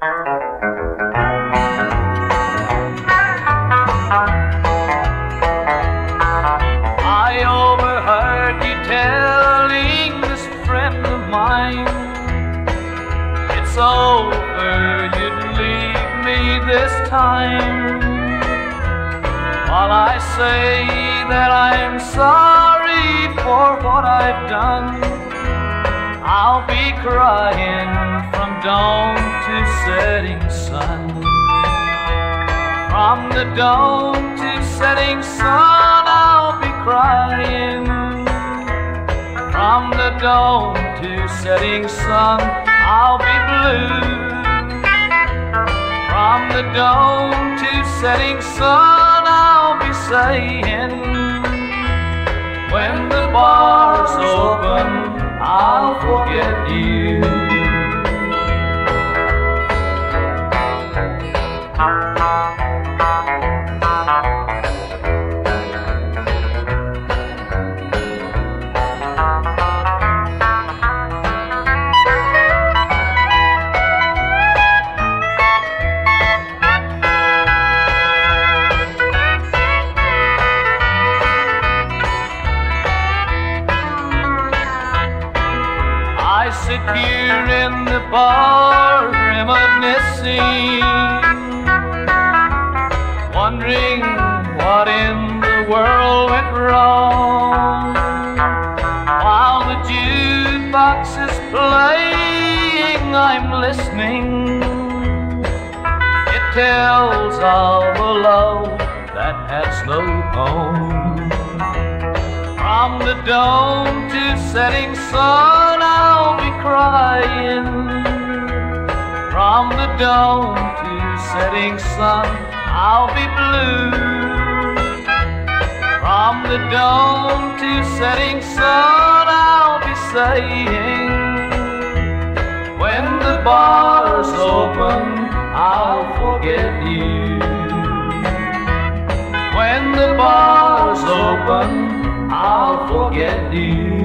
I overheard you telling this friend of mine It's over, you'd leave me this time. While I say that I'm sorry for what I've done I'll be crying from dawn From the dawn to setting sun I'll be crying From the dawn to setting sun I'll be blue From the dawn to setting sun I'll be saying When the bar's open I'll forget you. Sit here in the bar reminiscing, wondering what in the world went wrong. While the jukebox is playing, I'm listening. It tells of a love that has no home. From the dawn to setting sun, I'll be crying. From the dawn to setting sun, I'll be blue. From the dawn to setting sun, I'll be saying, When the bar's open, I'll forget you. When the bar's open, I'll forget you.